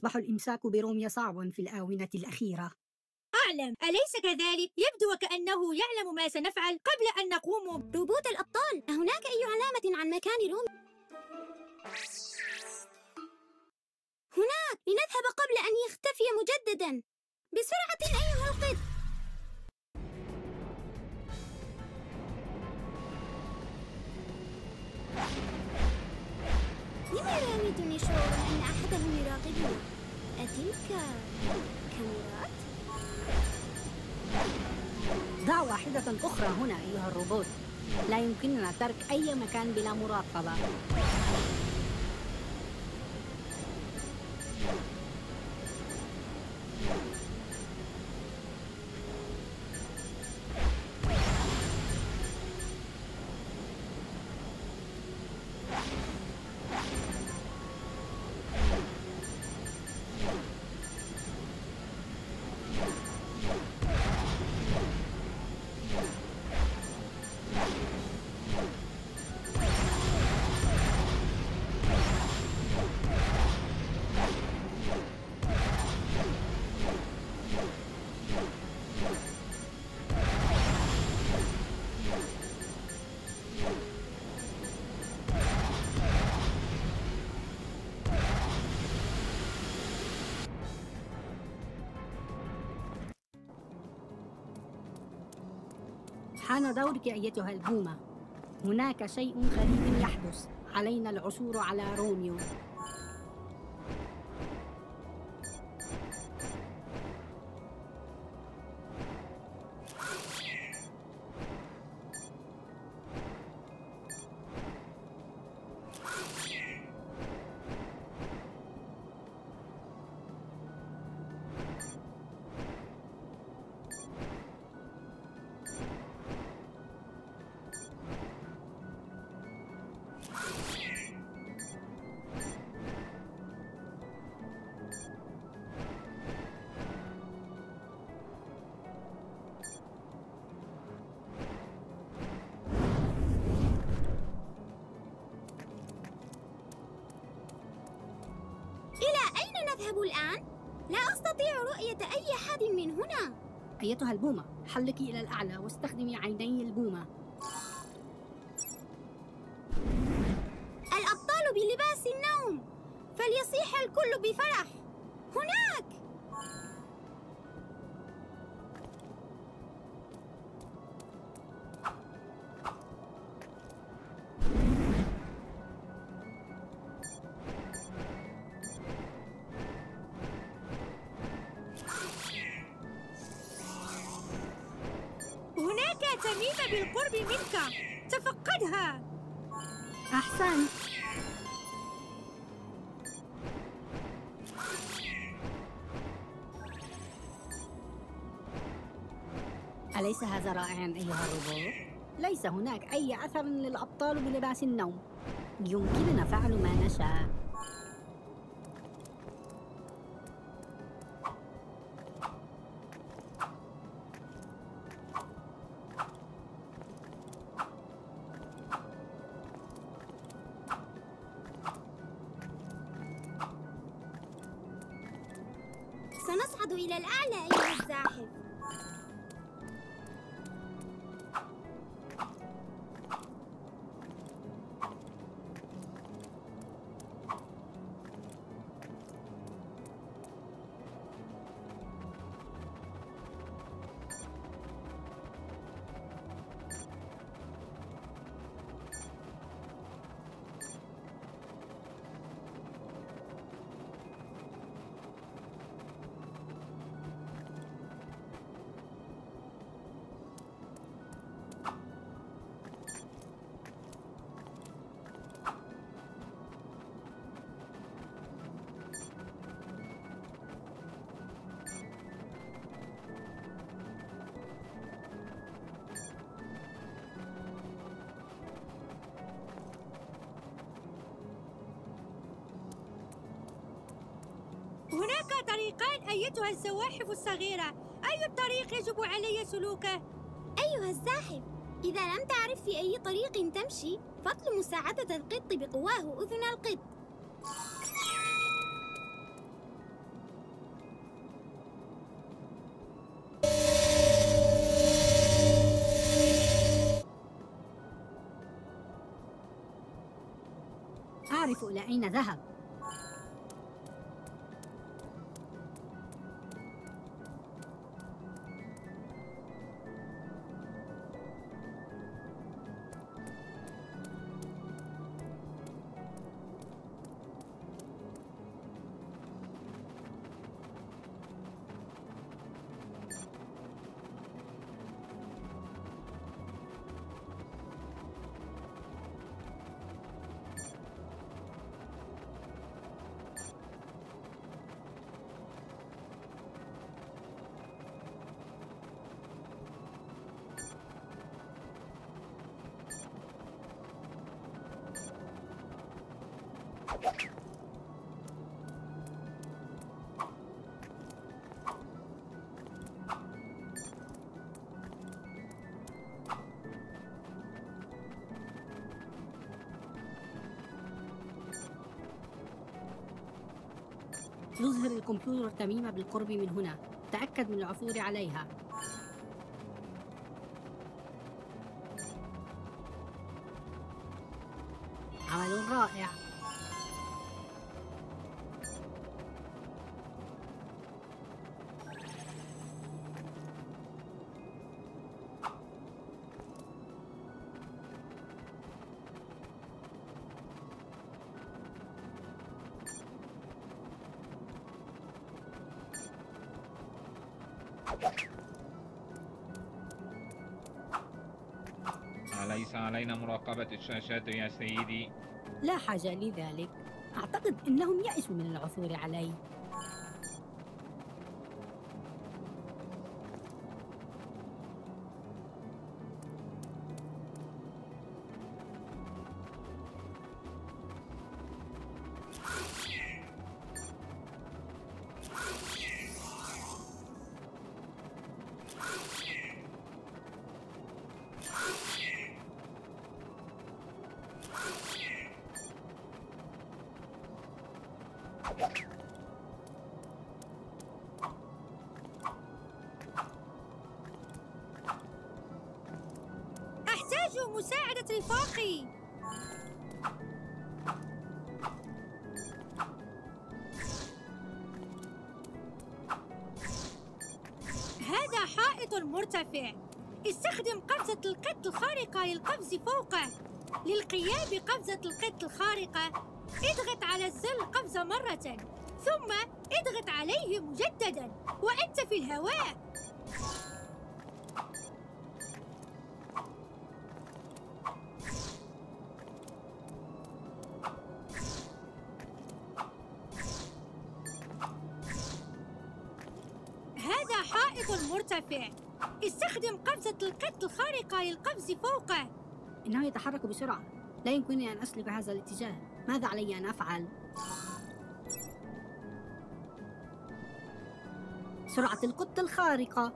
أصبح الإمساك بروميا صعب في الآونة الأخيرة. أعلم. أليس كذلك؟ يبدو وكأنه يعلم ما سنفعل قبل أن نقوم. روبوت الأبطال. أهناك أي علامة عن مكان روميا؟ هناك. لنذهب قبل أن يختفي مجددا. بسرعة أيها القط. لما يراودني شعور أن أحدهم يراقبني؟ أتلك كاميرات؟ ضع واحدة أخرى هنا أيها الروبوت لا يمكننا ترك أي مكان بلا مراقبة حان دورك أيتها البومة هناك شيء غريب يحدث. علينا العثور على روميو. نذهب الآن؟ لا أستطيع رؤية أي أحد من هنا. أيتها البومة حلك إلى الأعلى واستخدمي عيني البومة. الأبطال بلباس النوم فليصيح الكل بفرح. هناك! تميمة بالقرب منك. تفقدها. أحسنت أليس هذا رائعا أيها الروبوت؟ ليس هناك أي أثر للأبطال بلباس النوم. يمكننا فعل ما نشاء. سنصعد إلى الأعلى أيها الزاحف. طريقان أيتها الزواحف الصغيرة. أي الطريق يجب علي سلوكه؟ أيها الزاحف إذا لم تعرف في أي طريق تمشي فضل مساعدة القط بقواه أذن القط. أعرف إلى أين ذهب. يظهر الكمبيوتر تميمة بالقرب من هنا. تأكد من العثور عليها. أليس علينا مراقبة الشاشات يا سيدي؟ لا حاجة لذلك أعتقد أنهم يأسوا من العثور علي رفاقي هذا حائط مرتفع. استخدم قفزة القط الخارقة للقفز فوقه. للقيام بقفزة القط الخارقة. اضغط على الزر القفز مرة ثم اضغط عليه مجددا. وأنت في الهواء. مرتفع استخدم قفزة القط الخارقة للقفز فوقه. إنه يتحرك بسرعة. لا يمكنني أن أسلك هذا الاتجاه. ماذا علي أن أفعل؟ سرعة القط الخارقة.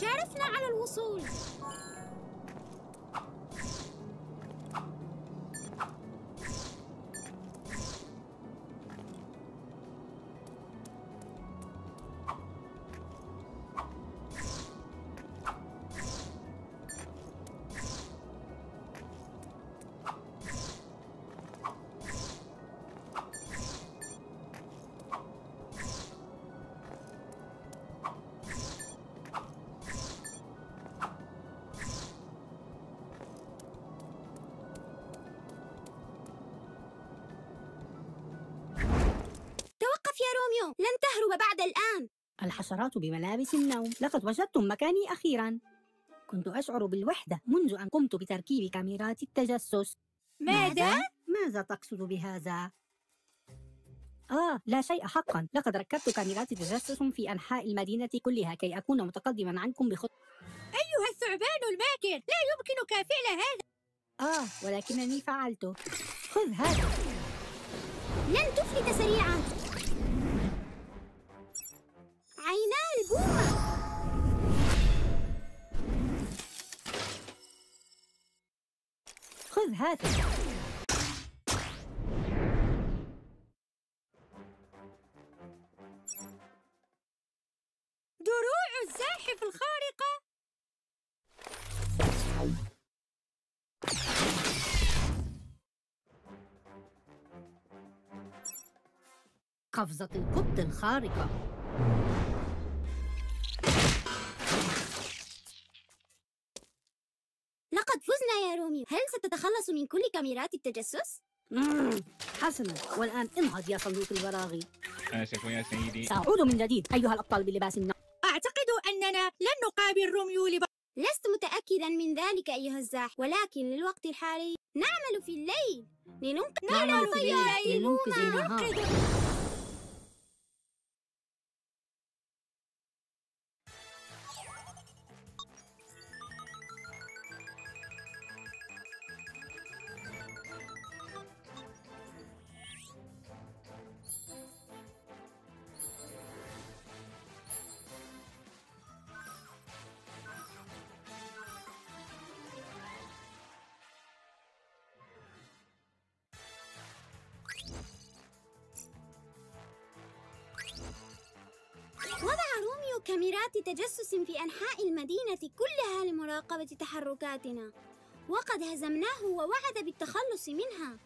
شارفنا على الوصول. بعد الآن. الحشرات بملابس النوم. لقد وجدتم مكاني أخيرا. كنت أشعر بالوحدة منذ أن قمت بتركيب كاميرات التجسس. ماذا؟ ماذا؟ تقصد بهذا؟ آه لا شيء حقا. لقد ركبت كاميرات تجسس في أنحاء المدينة كلها كي أكون متقدما عنكم بخطوة أيها الثعبان الماكر لا يمكنك فعل هذا. آه ولكنني فعلته. خذ هذا. لن تفلت سريعا. هذا. دروع الزاحف الخارقة. قفزة القط الخارقة. ستتخلص من كل كاميرات التجسس؟ مم، حسنا والآن انهض يا صندوق البراغي. آسف يا سيدي. سأعود من جديد أيها الأبطال بلباس النوم أعتقد أننا لن نقابل روميو لبعض لست متأكدا من ذلك أيها الزاح ولكن للوقت الحالي نعمل في الليل. لننقذ نعمل في الليل. لننقذ. النهار. وضع روميو كاميرات تجسس في أنحاء المدينة كلها لمراقبة تحركاتنا. وقد هزمناه ووعد بالتخلص منها.